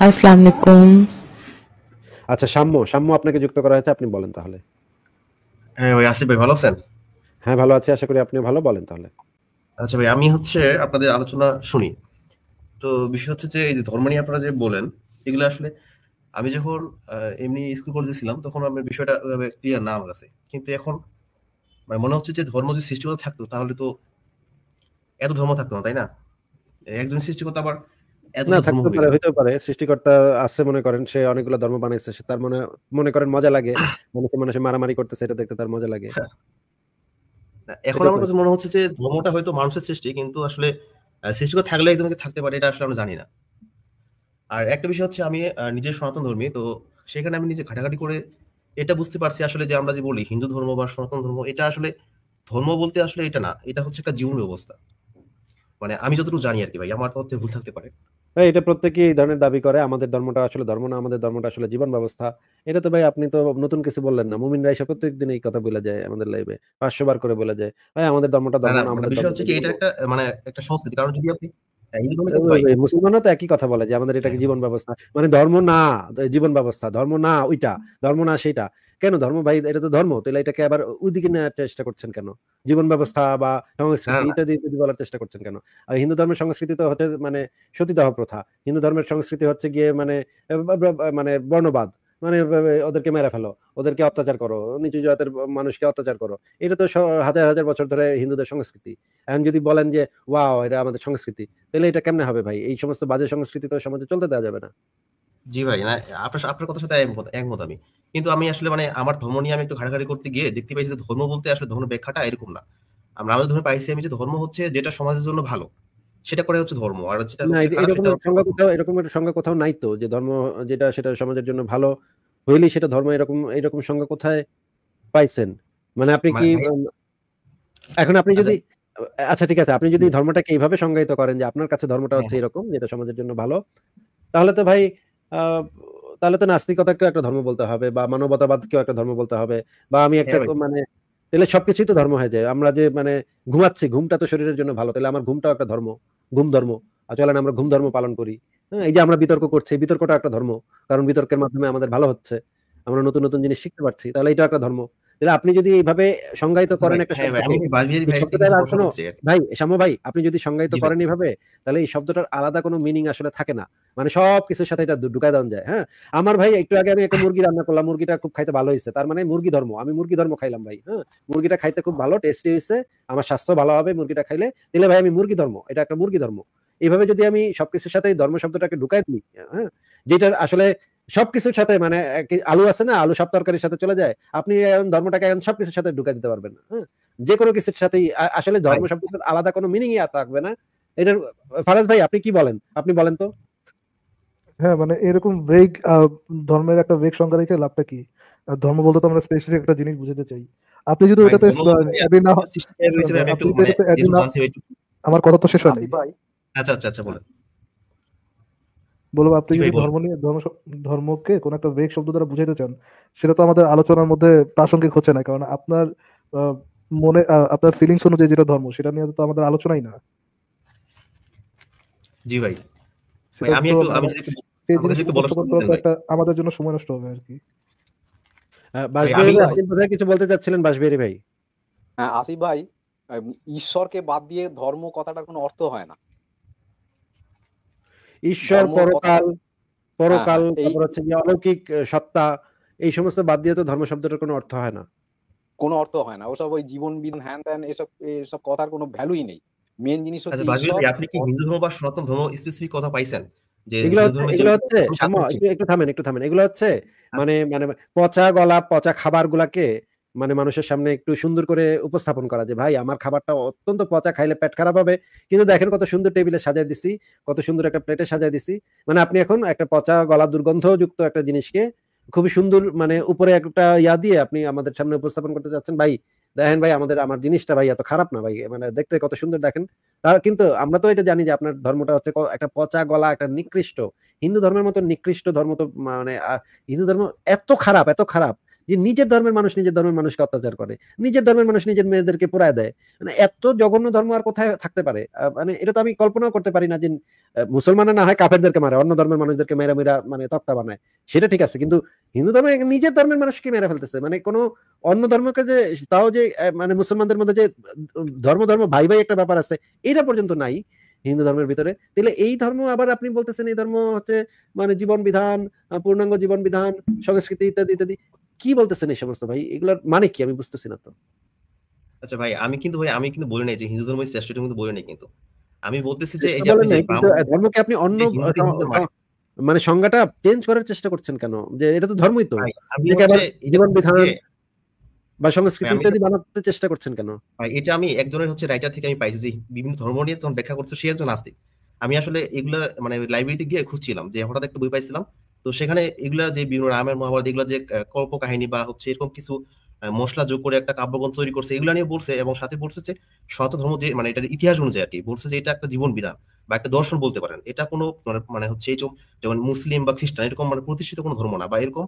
আসসালামু আলাইকুম আচ্ছা সাম্য সাম্য আপনাকে যুক্ত করা হয়েছে আপনি বলেন তাহলে। হ্যাঁ ভাই আসিফ ভাই ভালো আছেন? হ্যাঁ ভালো আছি আশা করি আপনি ভালো বলেন তাহলে। আচ্ছা ভাই আমি হচ্ছে আপনাদের আলোচনা শুনি। তো বিষয় হচ্ছে যে এই যে ধর্ম নিয়ে আপনারা যে বলেন এগুলো আসলে আমি যখন আহ, এমনি স্কুল কলেজে ছিলাম তখন আমার বিষয়টা ক্লিয়ার না আমার কাছে। কিন্তু এখন মানে মনে হচ্ছে যে ধর্ম যদি সৃষ্টিকর্তা থাকতো তাহলে তো এত ধর্ম থাকতো না তাই না? একজন সৃষ্টিকর্তা আবার না থাকতে পারে হইতে পারে। সৃষ্টিকর্তা আছে মনে করেন সে অনেকগুলো ধর্ম বানাইছে সে তার মনে মনে করেন মজা লাগে। মানুষে মানুষে মারামারি করতেছে এটা দেখতে তার মজা লাগে। এখন আমার কাছে মনে হচ্ছে যে ধর্মটা হয়তো মানুষের সৃষ্টি কিন্তু আসলে আহ, থাকলে একজনকে থাকতে পারে এটা আসলে আমরা জানি না। আর একটা বিষয় হচ্ছে আমি নিজের সনাতন ধর্মী তো সেখানে আমি নিজে ঘাটাঘাটি করে এটা বুঝতে পারছি আসলে যে আমরা যে বলি হিন্দু ধর্ম বা সনাতন ধর্ম এটা আসলে ধর্ম বলতে আসলে এটা না এটা হচ্ছে একটা জীবন ব্যবস্থা। মানে আমি যতটুকু জানি আর কি ভাই আমার তথ্যে ভুল থাকতে পারে। ভাই এটা প্রত্যেকেই এই ধরনের দাবি করে আমাদের ধর্মটা আসলে ধর্ম না আমাদের ধর্মটা আসলে জীবন ব্যবস্থা। এটা তো ভাই আপনি তো নতুন কিছু বললেন না। মুমিন রাইসা প্রত্যেক দিন এই কথা বলে যায় আমাদের লাইভে পাঁচশো বার করে বলে যায়। ভাই আমাদের ধর্মটা ধর্ম না মানে আমাদের বিষয় হচ্ছে কি এটা একটা মানে একটা সংস্কৃতি। কারণ যদি আপনি মুসলমানরা তো একই কথা বলে যে আমাদের এটাকে হ্যাঁ। জীবন ব্যবস্থা মানে ধর্ম না জীবন ব্যবস্থা ধর্ম না ওইটা ধর্ম না সেইটা। কেন ধর্ম? ভাই এটা তো ধর্ম তাহলে এটাকে আবার ওইদিকে নেওয়ার চেষ্টা করছেন কেন? জীবন ব্যবস্থা বা সংস্কৃতি না। ইত্যাদি ইত্যাদি বলার চেষ্টা করছেন কেন? আর হিন্দু ধর্মের সংস্কৃতি তো হচ্ছে মানে সতীদাহ প্রথা। হিন্দু ধর্মের সংস্কৃতি হচ্ছে গিয়ে মানে মানে বর্ণবাদ। মানে ওদেরকে মেরে ফেলো, ওদেরকে অত্যাচার করো, নিচু জাতের মানুষকে অত্যাচার করো। এটা তো হাজার হাজার বছর ধরে হিন্দুদের সংস্কৃতি। এখন যদি বলেন যে, ওয়াও, এটা আমাদের সংস্কৃতি তাহলে এটা কেমনে হবে ভাই? এই সমস্ত বাজে সংস্কৃতি তো সমাজে চলতে দেওয়া যাবে না। জি ভাই, না, আপনার আপনার কথার সাথে একমত একমত আমি। কিন্তু আমি আসলে মানে আমার ধর্ম নিয়ে আমি একটু ঘাটাঘাটি করতে গিয়ে দেখতে পাইছি যে ধর্ম বলতে আসলে ধর্ম ব্যাখ্যাটা এরকম না। আমরা আমাদের ধর্মে পাইছি আমি যে ধর্ম হচ্ছে যেটা সমাজের জন্য ভালো। সেটা করে হচ্ছে ধর্ম আর যেটা এরকম সংজ্ঞা কোথাও এরকম একটা সংজ্ঞা কোথাও নাই তো যে ধর্ম যেটা সেটা সমাজের জন্য ভালো হইলেই সেটা ধর্ম এরকম এরকম সংজ্ঞা কোথায় পাইছেন? মানে আপনি কি মানে- এখন আপনি যদি আচ্ছা ঠিক আছে আপনি যদি ধর্মটাকে এইভাবে সংজ্ঞায়িত করেন যে আপনার কাছে ধর্মটা হচ্ছে হ্যাঁ। এরকম যেটা সমাজের জন্য ভালো তাহলে তো ভাই আহ, তাহলে তো নাস্তিকতাকেও একটা ধর্ম বলতে হবে বা মানবতাবাদকেও একটা ধর্ম বলতে হবে বা আমি একটা হ্যাঁ মানে তাহলে সবকিছুই তো ধর্ম হয়ে যায়। আমরা যে মানে ঘুমাচ্ছি, ঘুমটা তো শরীরের জন্য ভালো। তাহলে আমার ঘুমটাও একটা ধর্ম, ঘুম ধর্ম। আর চলেন, আমরা ঘুম ধর্ম পালন করি। হ্যাঁ এই যে আমরা বিতর্ক করছি বিতর্কটা একটা ধর্ম। কারণ বিতর্কের মাধ্যমে আমাদের ভালো হচ্ছে। আমরা নতুন নতুন জিনিস শিখতে পারছি। তাহলে এটা একটা ধর্ম। তাহলে আপনি যদি এইভাবে সংজ্ঞায়িত করেন একটা। ভাই শ্যাম ভাই আপনি যদি সংজ্ঞায়িত করেন এইভাবে তাহলে এই শব্দটার আলাদা কোনো মিনিং আসলে থাকে না। মানে সব কিছুর সাথে এটা ঢুকায় দেওয়া যায় হ্যাঁ? আমার ভাই একটু আগে আমি একটা মুরগি রান্না করলাম মুরগিটা খুব খাইতে ভালো হয়েছে। তার মানে মুরগি ধর্ম আমি মুরগি ধর্ম খাইলাম ভাই হ্যাঁ? মুরগিটা খাইতে খুব ভালো টেস্টি হয়েছে আমার স্বাস্থ্য ভালো হবে মুরগিটা খাইলে। তাহলে ভাই আমি মুরগি ধর্ম এটা একটা মুরগি ধর্ম। এইভাবে যদি আমি সবকিছুর সাথে ধর্ম শব্দটাকে ঢুকাই দিই হ্যাঁ? যেটার আসলে সবকিছুর সাথে মানে আলু আছে না আলু সব তরকারির সাথে চলে যায় আপনি ধর্মটাকে এখন সবকিছুর সাথে ঢুকাই দিতে পারবেন হ্যাঁ? যে কোনো কিছুর সাথেই আসলে ধর্ম শব্দটার আলাদা কোনো মিনিংই থাকবে না। এটার ফারাজ ভাই আপনি কি বলেন? আপনি বলেন তো। হ্যাঁ মানে এরকম বেগ ধর্মের একটা বেগ সংজ্ঞা রেখে লাভটা কি? ধর্ম বলতে তো আমরা স্পেসিফিক একটা জিনিস বুঝাতে চাই। আপনি যদি ওটাতে মানে আমার কথা তো শেষ হয়নি। ভাই আচ্ছা আচ্ছা আচ্ছা বলেন। বলব আপনি যদি ধর্ম নিয়ে ধর্ম ধর্মকে কোন একটা বেগ শব্দ দ্বারা বুঝাইতে চান সেটা তো আমাদের আলোচনার মধ্যে প্রাসঙ্গিক হচ্ছে না কারণ আপনার মনে আপনার ফিলিংস অনুযায়ী যেটা ধর্ম সেটা নিয়ে তো আমাদের আলোচনাই না। জি ভাই। ভাই, আমি একটু আমি একটু আমাদের জন্য সময় নষ্ট হবে আর কি। কিছু বলতে চাচ্ছিলেন বাঁশবিহারী ভাই। হ্যাঁ আসিফ ভাই ঈশ্বরকে বাদ দিয়ে ধর্ম কথাটার কোনো অর্থ হয় না। ঈশ্বর পরকাল পরকাল হ্যাঁ, তারপর হচ্ছে যে অলৌকিক সত্তা এই সমস্ত বাদ দিয়ে তো ধর্ম শব্দটার কোনো অর্থ হয় না। কোনো অর্থ হয় না। ওসব ওই জীবন বিধান হ্যান ত্যান এসব এসব কথার কোনো ভ্যালুই নেই। মেন জিনিস হচ্ছে আচ্ছা আপনি কি হিন্দু ধর্ম বা সনাতন ধর্ম স্পেসিফিক কথা পাইছেন? এগুলো এগুলো হচ্ছে। একটু একটু থামেন একটু থামেন। এগুলো হচ্ছে মানে মানে পচা গলা পচা খাবার গুলাকে মানে মানুষের সামনে একটু সুন্দর করে উপস্থাপন করা যে, ভাই, আমার খাবারটা অত্যন্ত পচা, খাইলে পেট খারাপ হবে। কিন্তু দেখেন কত সুন্দর টেবিলে সাজায় দিছি, কত সুন্দর একটা প্লেটে সাজায় দিছি। মানে আপনি এখন একটা পচা, গলা দুর্গন্ধযুক্ত একটা জিনিসকে খুবই সুন্দর মানে উপরে একটা ইয়া দিয়ে আপনি আমাদের সামনে উপস্থাপন করতে চাচ্ছেন ভাই, দেখেন ভাই, আমাদের, আমার জিনিসটা ভাই এত খারাপ না ভাই। মানে দেখতে কত সুন্দর দেখেন। তার কিন্তু আমরা তো এটা জানি যে, আপনার ধর্মটা হচ্ছে একটা পচা গলা, একটা নিকৃষ্ট। হিন্দু ধর্মের মতো নিকৃষ্ট ধর্ম তো মানে হিন্দু ধর্ম এত খারাপ এত খারাপ। যে নিজের ধর্মের মানুষ নিজের ধর্মের মানুষকে অত্যাচার করে, নিজের ধর্মের মানুষ নিজের মেয়েদেরকে পোড়ায় দেয়। মানে এত জঘন্য ধর্ম আর কোথায় থাকতে পারে? মানে এটা তো আমি কল্পনাও করতে পারি না যে মুসলমানের না হয় কাফেরদেরকে মারে, অন্য ধর্মের মানুষদেরকে মেরা মেরা মানে তক্তা বানায়। সেটা ঠিক আছে, কিন্তু হিন্দু ধর্মে নিজের ধর্মের মানুষকে মেরে ফেলতেছে। মানে কোনো অন্য ধর্মকে যে, তাও যে মানে মুসলমানদের মধ্যে যে, ধর্ম ধর্ম, ভাই ভাই একটা ব্যাপার আছে, এটা পর্যন্ত নাই হিন্দু ধর্মের ভিতরে। তাহলে এই ধর্ম আবার আপনি বলতেছেন এই ধর্ম হচ্ছে মানে জীবন বিধান পূর্ণাঙ্গ জীবন বিধান, সংস্কৃতি ইত্যাদি ইত্যাদি। কি বলতেছেন এই সমস্ত ভাই? এগুলোর মানে কি? আমি বুঝতেছি না তো। আচ্ছা ভাই আমি কিন্তু ভাই আমি কিন্তু বলি নাই যে হিন্দু ধর্মের শ্রেষ্ঠটা কিন্তু বলি নাই কিন্তু। আমি বলতেছি যে এই যে আপনি ধর্মকে আপনি অন্য মানে- মানে সংজ্ঞাটা চেঞ্জ করার চেষ্টা করছেন কেন? যে এটা তো ধর্মই তো। জীবন বিধান বা সংস্কৃতি ইত্যাদি বানাতে চেষ্টা করছেন কেন? ভাই, এটা আমি একজনের হচ্ছে রাইটার থেকে আমি পাইছি যে বিভিন্ন ধর্ম নিয়ে যখন ব্যাখ্যা করছে সে একজন নাস্তিক। আমি আসলে এগুলা মানে লাইব্রেরিতে গিয়ে খুঁজছিলাম যে হঠাৎ একটা বই পাইছিলাম তো সেখানে এগুলা যে বিভিন্ন রামের মহাভারত এগুলা যে আহ, কল্প কাহিনী বা হচ্ছে এরকম কিছু মশলা যোগ করে একটা কাব্যগ্রন্থ তৈরি করছে এগুলা নিয়ে বলছে এবং সাথে বলছে যে সনাতন ধর্ম যে মানে এটার ইতিহাস অনুযায়ী আর কি বলছে যে এটা একটা জীবন বিধান বা একটা দর্শন বলতে পারেন। এটা কোনো মানে- মানে হচ্ছে এই যেমন মুসলিম বা খ্রিস্টান এরকম মানে প্রতিষ্ঠিত কোনো ধর্ম না বা এরকম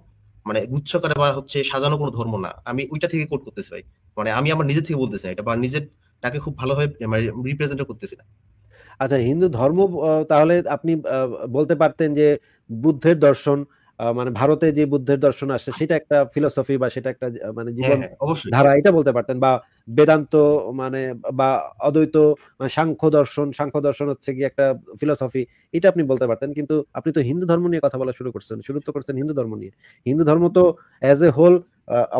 মানে গুচ্ছকারে বা হচ্ছে সাজানো কোনো ধর্ম না। আমি ওইটা থেকে কোট করতেছি ভাই। মানে আমি আমার নিজের থেকে বলতেছি না এটা বা নিজের তাকে খুব ভালোভাবে মানে রিপ্রেজেন্ট করতেছি না। আচ্ছা হিন্দু ধর্ম তাহলে আপনি বলতে পারতেন যে বুদ্ধের দর্শন মানে ভারতে যে বুদ্ধের দর্শন আসছে সেটা একটা ফিলোসফি বা সেটা একটা মানে হ্যাঁ জীবন হ্যাঁ ধারা এটা বলতে পারতেন। বা বেদান্ত মানে বা অদ্বৈত মানে সাংখ্য দর্শন সাংখ্য দর্শন হচ্ছে কি একটা ফিলোসফি এটা আপনি বলতে পারতেন। কিন্তু আপনি তো হিন্দু ধর্ম নিয়ে কথা বলা শুরু করছেন শুরু তো করছেন হিন্দু ধর্ম নিয়ে। হিন্দু ধর্ম তো অ্যাজ এ হোল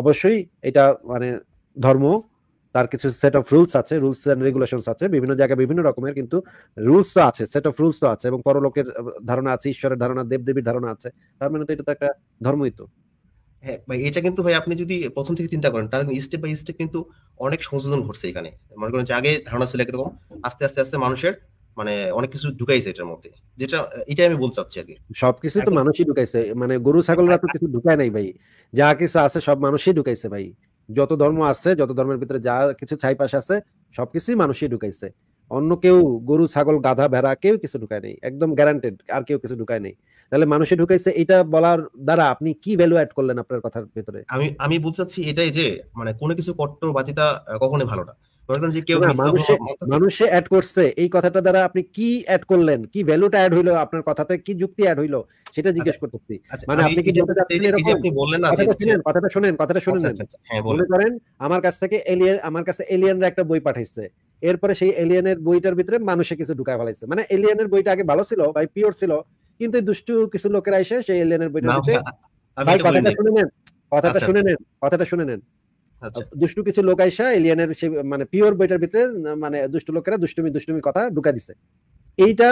অবশ্যই এটা মানে ধর্ম তার কিছু সেট অফ রুলস আছে রুলস এন্ড রেগুলেশনস আছে বিভিন্ন জায়গায় বিভিন্ন রকমের কিন্তু রুলস তো আছে সেট অফ রুলস তো আছে এবং পরলোকের ধারণা আছে ঈশ্বরের ধারণা দেবদেবীর ধারণা আছে। তার মানে তো এটা তো একটা ধর্মই তো। হ্যাঁ ভাই এটা কিন্তু ভাই আপনি যদি প্রথম থেকে চিন্তা করেন তাহলে স্টেপ বাই স্টেপ কিন্তু অনেক সংশোধন ঘটছে এখানে। মনে করেন যে আগে ধারণা ছিল একরকম আস্তে আস্তে আস্তে মানুষের মানে অনেক কিছু ঢুকাইছে এটার মধ্যে। যেটা এটাই আমি বলতে চাচ্ছি কি। সবকিছু তো মানুষই ঢুকাইছে মানে গরু ছাগলরা তো কিছু ঢুকায় নাই ভাই। যা কিছু আছে সব মানুষই ঢুকাইছে ভাই। যত ধর্ম আছে, যত ধর্মের ভিতরে যা কিছু ছাইপাশ আছে, সবকিছুই মানুষই ঢুকাইছে। অন্য কেউ গরু, ছাগল, গাধা, ভেড়া কেউ কিছু ঢুকায় নেই। একদম গ্যারান্টেড আর কেউ কিছু ঢুকায় নেই। তাহলে মানুষে ঢুকাইছে এটা বলার দ্বারা আপনি কি ভ্যালু অ্যাড করলেন আপনার কথার ভিতরে? আমি আমি বুঝাচ্ছি চাচ্ছি এটাই যে মানে কোনো কিছু কট্টর বাজিটা কখনোই ভালো না। মনে যে কেউ মানুষে মানুষে অ্যাড করছে। এই কথাটা দ্বারা আপনি কি অ্যাড করলেন? কি ভ্যালুটা অ্যাড হইল আপনার কথাতে? কি যুক্তি অ্যাড হইল? সেটা জিজ্ঞেস করতেছি। আচ্ছা, মানে আপনি কি বলতে চাচ্ছেন এরকম? আপনি বললেন না কথাটা শুনেন কথাটা শুনেন কথাটা শুনে আচ্ছা নেন আচ্ছা আচ্ছা, হ্যাঁ মনে করেন আমার কাছ থেকে এলিয়েন আমার কাছে এলিয়েনরা একটা বই পাঠাইছে। এরপরে সেই এলিয়েনের বইটার ভিতরে মানুষে কিছু ঢুকায় ফেলাইছে। মানে এলিয়েনের বইটা আগে ভালো ছিল ভাই পিওর ছিল কিন্তু দুষ্টু কিছু লোকেরা এসে সেই এলিয়েনের বইটার ভিতরে ভাই, বলি কথাটা শুনে নেন কথাটা আচ্ছা, শুনে নেন কথাটা শুনে নেন। আচ্ছা দুষ্টু কিছু লোক আইসা এলিয়েনের মানে পিওর বইটার ভিতরে মানে দুষ্টু লোকেরা দুষ্টুমি দুষ্টুমি কথা ঢুকা দিছে। এইটা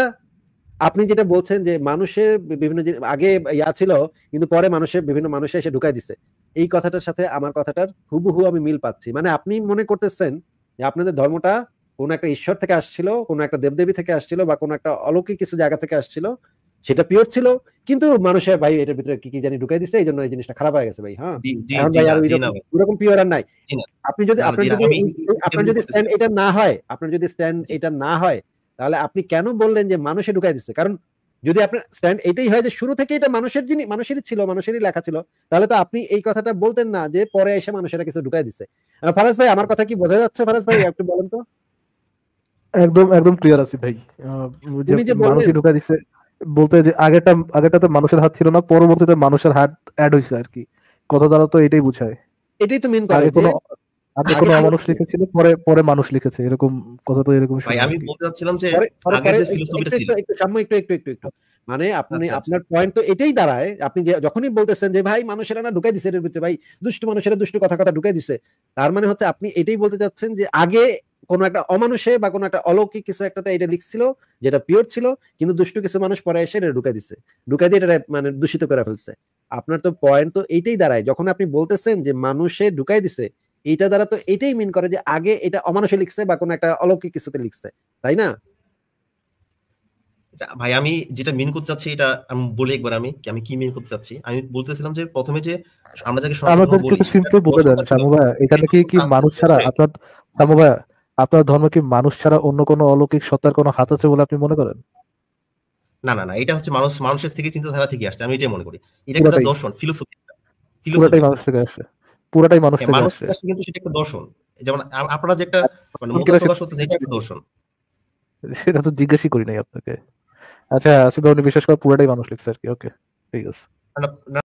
আপনি যেটা বলছেন যে মানুষে বিভিন্ন আগে ইয়া ছিল, কিন্তু পরে মানুষে, বিভিন্ন মানুষে এসে ঢুকাই দিছে। এই কথাটার সাথে আমার কথাটার হুবহু আমি মিল পাচ্ছি। মানে আপনি মনে করতেছেন যে আপনাদের ধর্মটা কোন একটা ঈশ্বর থেকে আসছিল, কোন একটা দেবদেবী থেকে আসছিল বা কোন একটা অলৌকিক কিছু জায়গা থেকে আসছিল সেটা পিওর ছিল কিন্তু মানুষের ভাই এটার ভিতরে কি কি জানি ঢুকাই দিছে এই জন্য এই জিনিসটা খারাপ হয়ে গেছে ভাই হ্যাঁ? এখন ভাই আর ওইরকম- পিওর আর নাই। আপনি যদি না, না, আপনার যদি আপনার যদি স্ট্যান্ড এটা না হয় আপনার যদি স্ট্যান্ড এটা না হয় তাহলে আপনি কেন বললেন যে মানুষে ঢুকাই দিচ্ছে কারণ যদি আপনার স্ট্যান্ড এটাই হয় যে শুরু থেকে এটা মানুষের জিনিস মানুষেরই ছিল মানুষেরই লেখা ছিল তাহলে তো আপনি এই কথাটা বলতেন না যে পরে এসে মানুষেরা কিছু ঢুকাই দিচ্ছে আহ, ফারাজ ভাই আমার কথা কি বোঝা যাচ্ছে ফারাজ ভাই একটু বলেন তো? একদম একদম ক্লিয়ার আছি ভাই। মানুষই ঢুকা দিছে বলতে যে আগেটা আগেটাতে মানুষের হাত ছিল না পরবর্তীতে মানুষের হাত অ্যাড হয়েছে আর কি। কথা দ্বারা তো এটাই বুঝায়। এটাই তো মেন করে আগে যে কোনো আগে আগে কোনো অমানুষ লিখেছিল পরে পরে মানুষ লিখেছে এরকম কথা তো এরকম ভাই আমি বলতে চাচ্ছিলাম যে আগের যে একটু- ফিলোসফিটা ছিল। একটু- একটু একটু একটু একটু একটু। মানে আপনি আচ্ছা, আচ্ছা। আপনার পয়েন্ট তো এটাই দাঁড়ায়। আপনি যে যখনই বলতেছেন যে ভাই মানুষেরা না ঢুকাই দিছে এর ভিতরে ভাই দুষ্ট মানুষেরা দুষ্ট কথা কথা ঢুকাই দিছে। তার মানে হচ্ছে আপনি এটাই বলতে চাচ্ছেন যে আগে কোনো একটা অমানুষে বা কোনো একটা অলৌকিক কিছু একটাতে এটা লিখছিল যেটা পিওর ছিল কিন্তু দুষ্ট কিছু মানুষ পরে এসে এটা ঢুকাই দিছে। ঢুকাই দিয়ে এটা মানে দূষিত করে ফেলছে। আপনার তো পয়েন্ট তো এইটাই দাঁড়ায়। যখন আপনি বলতেছেন যে মানুষে ঢুকাই দিছে এইটা দ্বারা তো এটাই মিন করে যে আগে এটা অমানুষে লিখছে বা কোনো একটা অলৌকিক কিছুতে লিখছে। তাই না? আচ্ছা, ভাই আমি যেটা মিন করতে চাচ্ছি এটা আমি বলি একবার আমি কি আমি কি মিন করতে চাচ্ছি? আমি বলতেছিলাম যে প্রথমে যে আমরা যাকে আমাদের কিছু সিম্পল বলে দেন শামু। এখানে কি কি মানুষ ছাড়া আস্তে আপনার শামু আপনার ধর্ম কি মানুষ ছাড়া অন্য কোনো অলৌকিক সত্তার কোনো হাত আছে বলে আপনি মনে করেন? না না না এটা হচ্ছে মানুষ মানুষের থেকে চিন্তাধারা থেকে আসছে আমি এটাই মনে করি। এটা একটা দর্শন ফিলোসফি পুরোটাই মানুষ থেকে আসে পুরাটাই মানুষ হ্যাঁ, থেকে থেকে কিন্তু সেটা একটা দর্শন। যেমন আপনারা যে একটা মানে মত কোনটা সে- প্রকাশ করতেছে এটা একটা দর্শন। সেটা তো জিজ্ঞেসই করি নাই আপনাকে। আচ্ছা আসিফ বিশ্বাস করে পুরাটাই মানুষ লিখছে আর কি ওকে ঠিক আছে।